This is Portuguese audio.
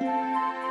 Música